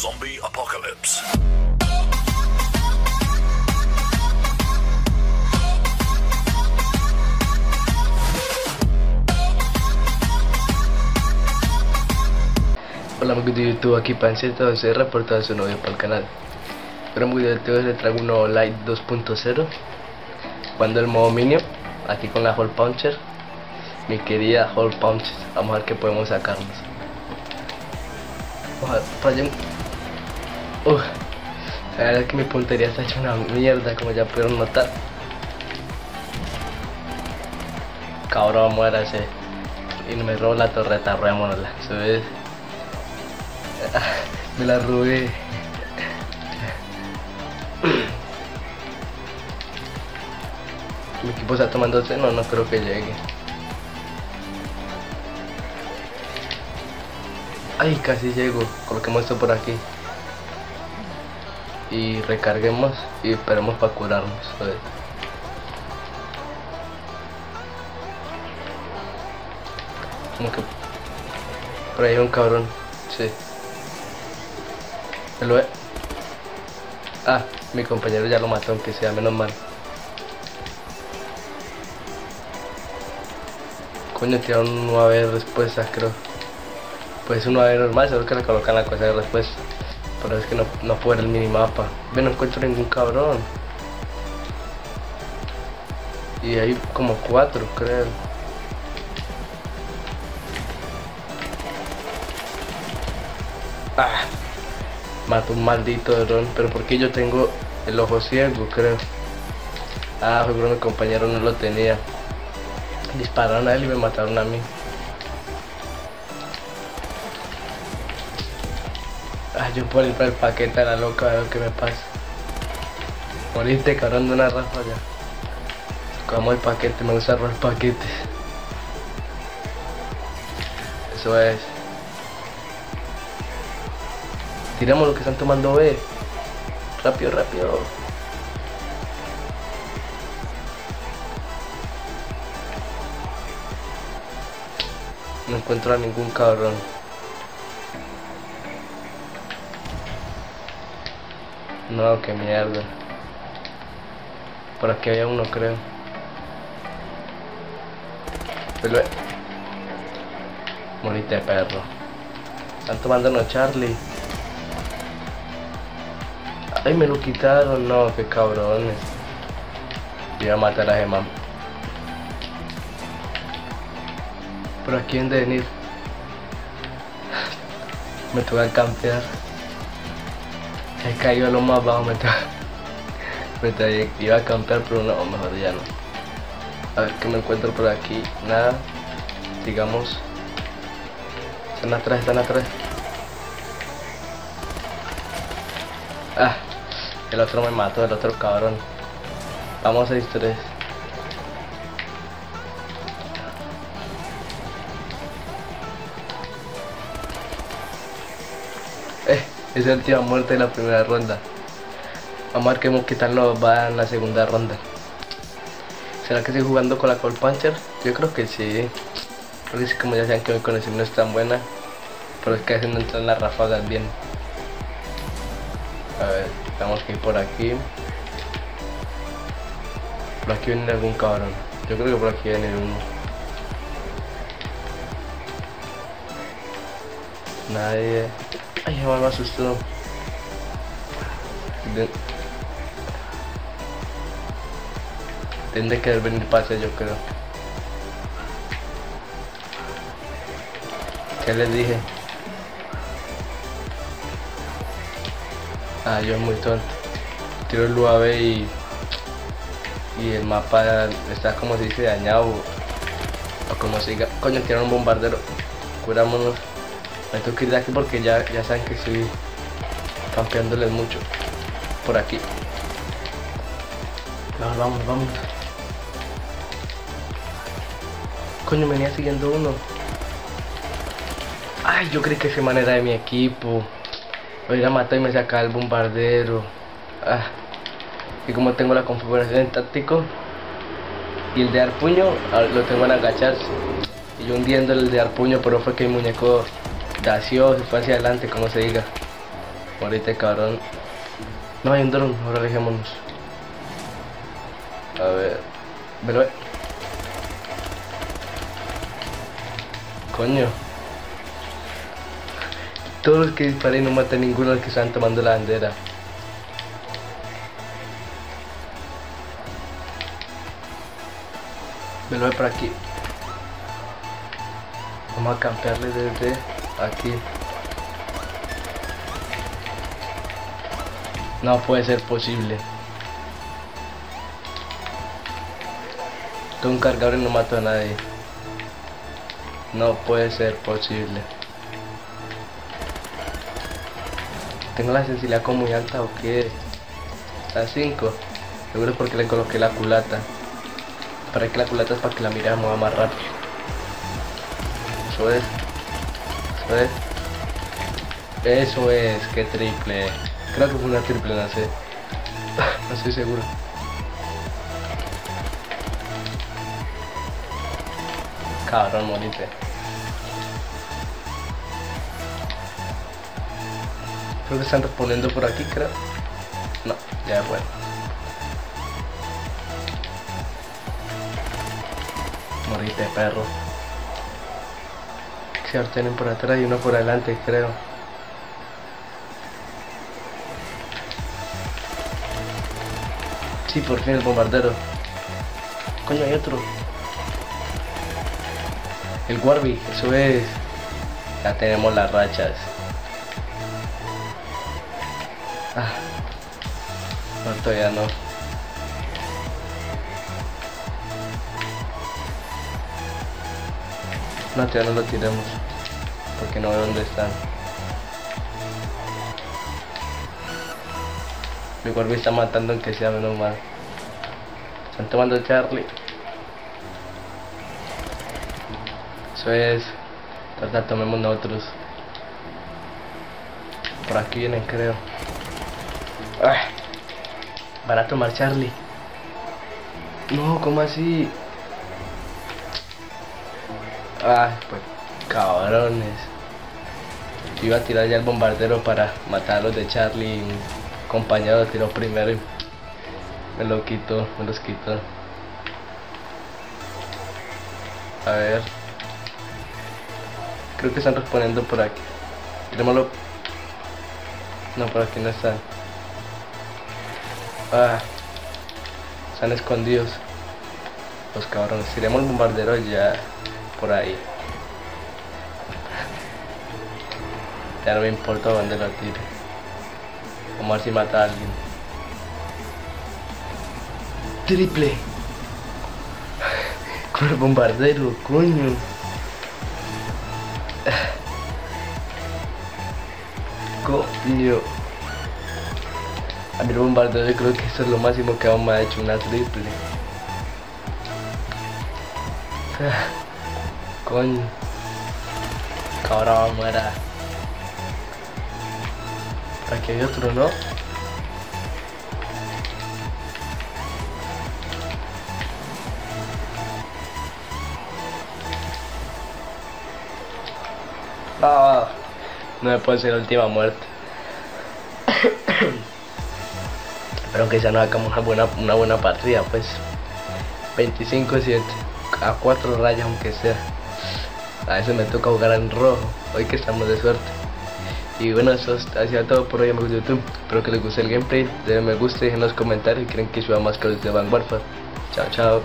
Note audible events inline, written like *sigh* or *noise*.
Zombie Apocalypse. Hola amigos de YouTube, aquí Panceta, soy reportado de su novio para el canal. Pero muy divertido les traigo un nuevo Light 2.0 Cuando el modo Minion, aquí con la Hole Puncher Mi querida Hole Puncher, vamos a ver qué podemos sacarnos Ojalá, fallen Uf, la verdad es que mi puntería está hecha una mierda como ya pudieron notar Cabrón, muérase Y me robo la torreta, robémonosla, ¿sabes? *laughs* Me la robé. Mi equipo está tomando no, no creo que llegue. Ay, casi llego. Coloquemos esto por aquí. Y recarguemos y esperemos para curarnos. Joder. Como que por ahí hay un cabrón. Sí. Lo ve. Ah, mi compañero ya lo mató, aunque sea menos mal. Coño, tiraron no haber respuestas, creo. Pues uno haber normal, seguro que le colocan la cosa de respuesta. Pero es que no, no puedo el minimapa. Ve, no encuentro ningún cabrón. Y hay como cuatro, creo. Ah, Mato un maldito dron, pero porque yo tengo el ojo ciego, creo. Ah, fue mi compañero no lo tenía. Dispararon a él y me mataron a mí. Yo por ir para el paquete a la loca, a ver qué me pasa. Moriste cabrón de una rafa ya. Como el paquete, me gusta robar paquetes. Eso es. Tiramos lo que están tomando B. Rápido, rápido. No encuentro a ningún cabrón. No, qué mierda. Por aquí había uno, creo. Pero... Morite, perro. Están tomándonos Charlie. Ay, me lo quitaron, no, qué cabrones. Voy a matar a Gemma. Pero aquí en de venir. *laughs* Me que campear. Caído a lo más bajo. Me tuve, *laughs* iba a campear, pero no, mejor ya no. A ver qué me encuentro por aquí. Nada. Digamos. Están atrás, están atrás. Ah. El otro me mató, el otro cabrón. Vamos a 6-3. Es la última muerte de la primera ronda. Vamos a ver qué quitarlo va en la segunda ronda. ¿Será que estoy jugando con la Cold Puncher? Yo creo que sí. Porque es como ya saben que mi conexión no es tan buena. Pero es que a veces no entran las ráfagas bien. A ver, tenemos que ir por aquí. Por aquí viene algún cabrón. Yo creo que por aquí viene uno. Nadie. Ay, me asustó. Tendré que venir pase, yo creo. ¿Qué les dije? Ah, yo es muy tonto. Tiro el UAV y. Y el mapa está como si dice dañado. O como si. Coño, tiran un bombardero. Curámonos. Me tengo que ir de aquí porque ya, ya saben que estoy campeándoles mucho. Por aquí. Vamos, vamos, vamos. Coño, me venía siguiendo uno. Ay, yo creí que ese man era de mi equipo. Lo iba a y me sacaba el bombardero. Ah. Y como tengo la configuración en táctico y el de dar puño, ah, lo tengo en agacharse. Y yo hundiendo el de dar puño, pero fue que el muñeco dació, se fue hacia adelante, como se diga. Ahorita cabrón. No hay un dron, ahora alejémonos. A ver. Velo. Coño. Todos los que disparé no maté a ninguno de los que están tomando la bandera. Me lo voy por aquí. Vamos a campearle desde aquí. No puede ser posible. Tengo un cargador y no mato a nadie. No puede ser posible. Tengo la sensibilidad como muy alta o qué? A 5. Seguro es porque le coloqué la culata. Para que la culata es para que la mira mueva más rápido. Eso es. Eso es. Que triple. Creo que fue una triple, no sé. *laughs* no estoy seguro. Cabrón, morite. Creo que están respondiendo por aquí, creo. No, ya bueno. Morite, perro. Si tienen por atrás y uno por adelante, creo. Sí, por fin el bombardero. Coño, hay otro. El Warby, eso es. Ya tenemos las rachas. Ah. No, todavía no. No, no lo tiremos. Porque no veo dónde están. Mi Warby está matando aunque sea menos mal. Están tomando Charlie. Eso es. Trata, tomemos nosotros. Por aquí vienen, creo. Ah, van a tomar Charlie. No, ¿cómo así? Ah, pues cabrones. iba a tirar ya el bombardero para matar a los de Charlie. compañero tiró primero y me lo quito, me los quito. A ver. Creo que están respondiendo por aquí. Tirémoslo. No, por aquí no están. Ah. Están escondidos. Los cabrones. Tiremos el bombardero ya por ahí. Ya no me importa dónde lo tire. Vamos a ver si mata a alguien. Triple. Con el bombardero, coño. Coño. A mi bombardero creo que eso es lo máximo que vamos a hecho, una triple. Coño. Cabrón, muera. Aquí hay otro, ¿no? Ah, no me puede ser la última muerte. *coughs* Espero que ya nos hagamos una buena, una buena partida, pues. 25-7 a 4 rayas aunque sea. A veces me toca jugar en rojo, hoy que estamos de suerte. Y bueno, eso ha sido todo por hoy amigos de YouTube. Espero que les guste el gameplay. Denle me gusta y dejen en los comentarios si creen que suba más que los de Vanguard. Chao, chao.